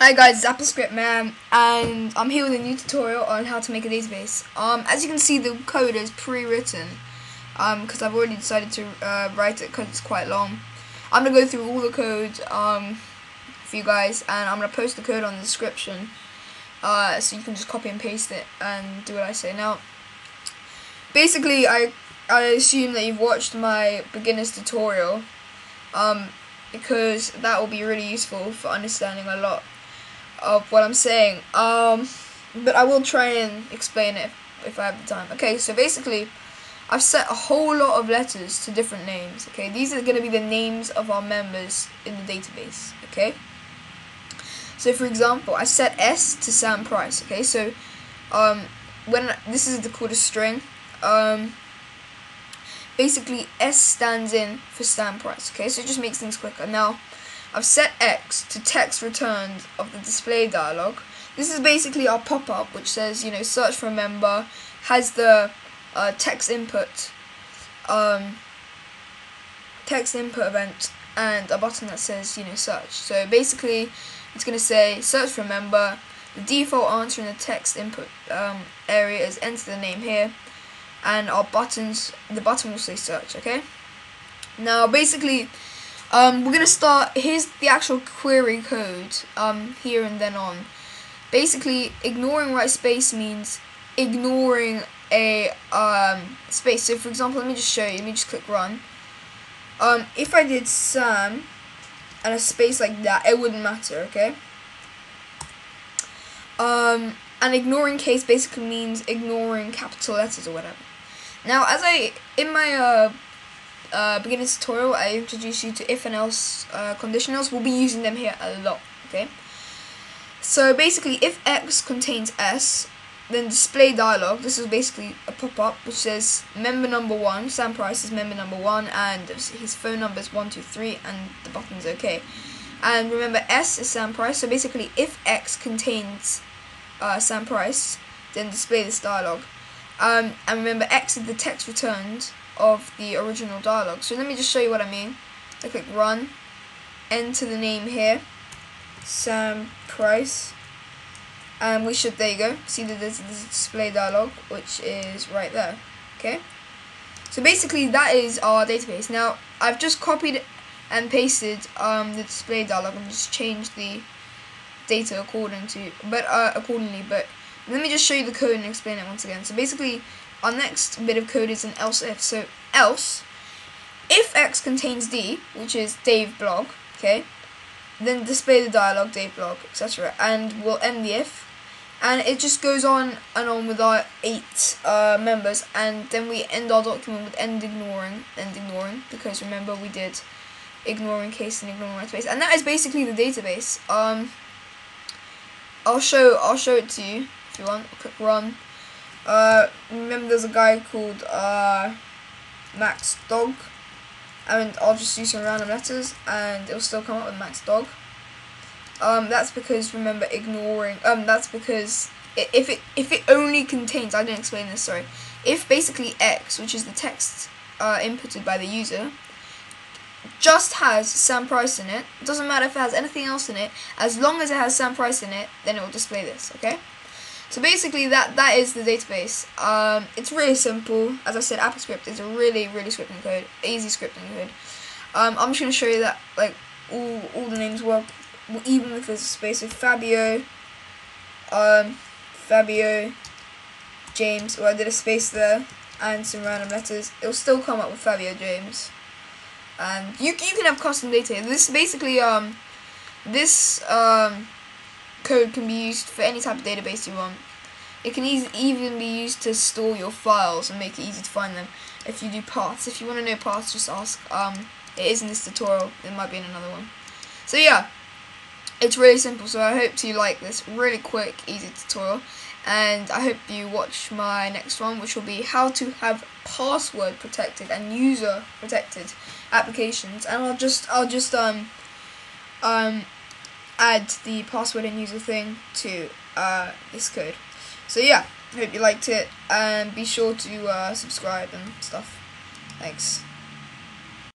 Hi guys, it's Man, and I'm here with a new tutorial on how to make a database. Um, as you can see, the code is pre-written, um, because I've already decided to uh, write it because it's quite long. I'm gonna go through all the code, um, for you guys, and I'm gonna post the code on the description, uh, so you can just copy and paste it and do what I say. Now, basically, I I assume that you've watched my beginner's tutorial, um, because that will be really useful for understanding a lot of what I'm saying. Um, but I will try and explain it if, I have the time. Okay, so basically, I've set a whole lot of letters to different names. Okay, these are going to be the names of our members in the database. Okay. So for example, I set S to Sam Price. Okay, so um, when this is the a string. Um, basically S stands in for Sam Price. Okay, so it just makes things quicker. Now I've set X to text returned of the display dialog. This is basically our pop-up which says, you know, search for a member, has the uh, text input, um, text input event, and a button that says, you know, search. So basically, it's going to say search for a member. The default answer in the text input um, area is enter the name here, and our buttons, the button will say search. Okay. Now, basically, um, we're going to start, here's the actual query code um, here and then on. Basically, ignoring white space means ignoring a um, space. So for example, let me just show you, let me just click run. Um, if I did Sam and a space like that, it wouldn't matter, okay? Um, and ignoring case basically means ignoring capital letters or whatever. Now, as I, in my uh, uh, beginner's tutorial, I introduced you to if and else uh, conditionals. We'll be using them here a lot, okay? So basically, if x contains s, then display dialog, this is basically a pop-up which says member number one, Sam Price is member number one, and his phone number is 123, and the button is okay. And remember, S is Sam Price, so basically, if X contains uh, Sam Price, then display this dialog. Um, and remember, X is the text returned, of the original dialogue. So let me just show you what I mean. I click run, enter the name here, Sam Price, and we should, there you go, see that there's this display dialog, which is right there, okay? So basically that is our database. Now, I've just copied and pasted um, the display dialog and just changed the data according to, but uh, accordingly, but let me just show you the code and explain it once again. So basically, our next bit of code is an else if. So else, if x contains d, which is Dave Blogg, okay, then display the dialog Dave Blogg, etc. And we'll end the if. And it just goes on and on with our eight uh, members, and then we end our document with end ignoring, end ignoring, because remember we did ignoring case and ignoring white space, and that is basically the database. Um, I'll show I'll show it to you if you want. Click run. Uh, remember there's a guy called uh, Max Dog, and I'll just use some random letters, and it'll still come up with Max Dog. Um, that's because remember ignoring. Um, that's because if it if it only contains. I didn't explain this. Sorry. If basically X, which is the text uh, inputted by the user, just has Sam Price in it. It doesn't matter if it has anything else in it. As long as it has Sam Price in it, then it will display this. Okay. So basically, that that is the database. Um, it's really simple. As I said, AppleScript is a really, really scripting code, easy scripting code. Um, I'm just going to show you that like all, all the names work, even if there's a space of Fabio, um, Fabio, James, or I did a space there, and some random letters. It'll still come up with Fabio James. And you, you can have custom data. This basically, um, this, um, code can be used for any type of database you want. It can even be used to store your files and make it easy to find them if you do paths. If you want to know paths, just ask. Um, it is in this tutorial. It might be in another one. So yeah, it's really simple. So I hope you like this really quick, easy tutorial. And I hope you watch my next one, which will be how to have password protected and user protected applications. And I'll just, I'll just um, um, add the password and user thing to uh, this code. So yeah, hope you liked it, and be sure to uh, subscribe and stuff. Thanks.